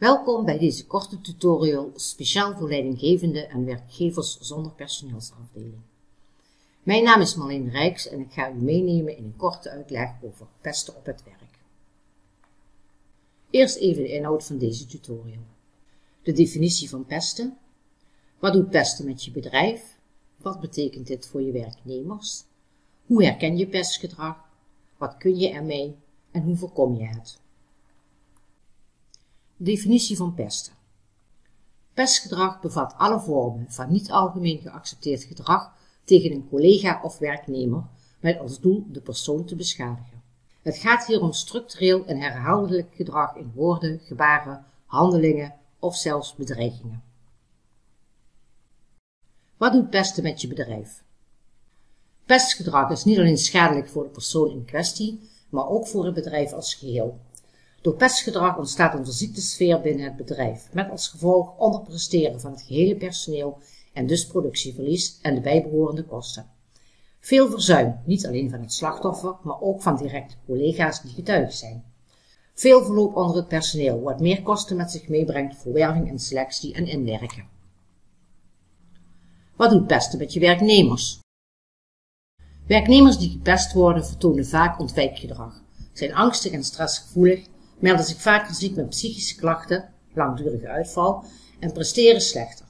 Welkom bij deze korte tutorial speciaal voor leidinggevenden en werkgevers zonder personeelsafdeling. Mijn naam is Marleen Rijks en ik ga u meenemen in een korte uitleg over pesten op het werk. Eerst even de inhoud van deze tutorial. De definitie van pesten. Wat doet pesten met je bedrijf? Wat betekent dit voor je werknemers? Hoe herken je pestgedrag? Wat kun je ermee en hoe voorkom je het? Definitie van pesten. Pestgedrag bevat alle vormen van niet algemeen geaccepteerd gedrag tegen een collega of werknemer met als doel de persoon te beschadigen. Het gaat hier om structureel en herhaaldelijk gedrag in woorden, gebaren, handelingen of zelfs bedreigingen. Wat doet pesten met je bedrijf? Pestgedrag is niet alleen schadelijk voor de persoon in kwestie, maar ook voor het bedrijf als geheel. Door pestgedrag ontstaat een verziekte sfeer binnen het bedrijf, met als gevolg onderpresteren van het gehele personeel en dus productieverlies en de bijbehorende kosten. Veel verzuim, niet alleen van het slachtoffer, maar ook van directe collega's die getuigen zijn. Veel verloop onder het personeel, wat meer kosten met zich meebrengt voor werving en selectie en inwerken. Wat doet pesten met je werknemers? Werknemers die gepest worden vertonen vaak ontwijkgedrag, zijn angstig en stressgevoelig melden zich vaker ziek met psychische klachten, langdurige uitval en presteren slechter.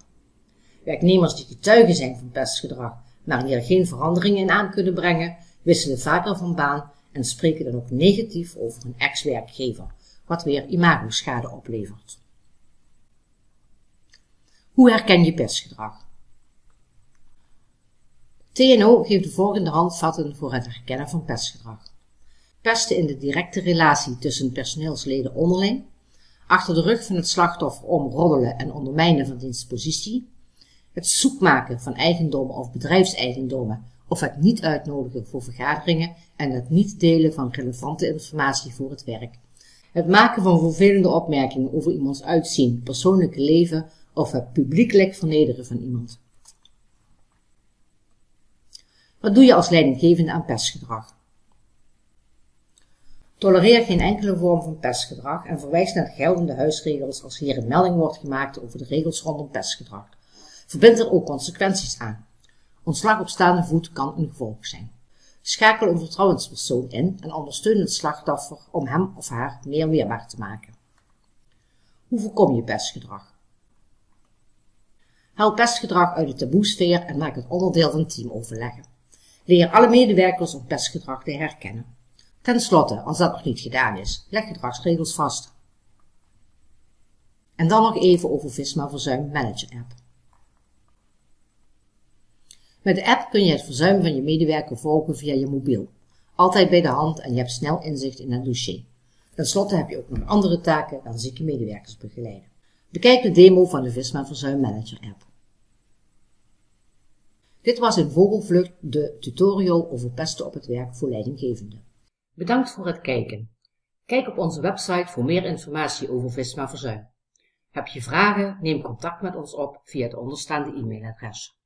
Werknemers die getuigen zijn van pestgedrag, maar hier geen veranderingen in aan kunnen brengen, wisselen vaker van baan en spreken dan ook negatief over hun ex-werkgever, wat weer imagoschade oplevert. Hoe herken je pestgedrag? TNO geeft de volgende handvatten voor het herkennen van pestgedrag pesten in de directe relatie tussen personeelsleden onderling, achter de rug van het slachtoffer om roddelen en ondermijnen van diens positie, het zoekmaken van eigendommen of bedrijfseigendommen of het niet uitnodigen voor vergaderingen en het niet delen van relevante informatie voor het werk, het maken van vervelende opmerkingen over iemands uitzien, persoonlijke leven of het publiekelijk vernederen van iemand. Wat doe je als leidinggevende aan pestgedrag? Tolereer geen enkele vorm van pestgedrag en verwijs naar de geldende huisregels als hier een melding wordt gemaakt over de regels rondom pestgedrag. Verbind er ook consequenties aan. Ontslag op staande voet kan een gevolg zijn. Schakel een vertrouwenspersoon in en ondersteun het slachtoffer om hem of haar meer weerbaar te maken. Hoe voorkom je pestgedrag? Haal pestgedrag uit de taboesfeer en maak het onderdeel van teamoverleggen. Leer alle medewerkers om pestgedrag te herkennen. Ten slotte, als dat nog niet gedaan is, leg gedragsregels vast. En dan nog even over Visma Verzuim Manager App. Met de app kun je het verzuim van je medewerker volgen via je mobiel. Altijd bij de hand en je hebt snel inzicht in het dossier. Ten slotte heb je ook nog andere taken dan zieke medewerkers begeleiden. Bekijk de demo van de Visma Verzuim Manager app. Dit was in vogelvlucht de tutorial over pesten op het werk voor leidinggevenden. Bedankt voor het kijken. Kijk op onze website voor meer informatie over Visma Verzuim. Heb je vragen? Neem contact met ons op via het onderstaande e-mailadres.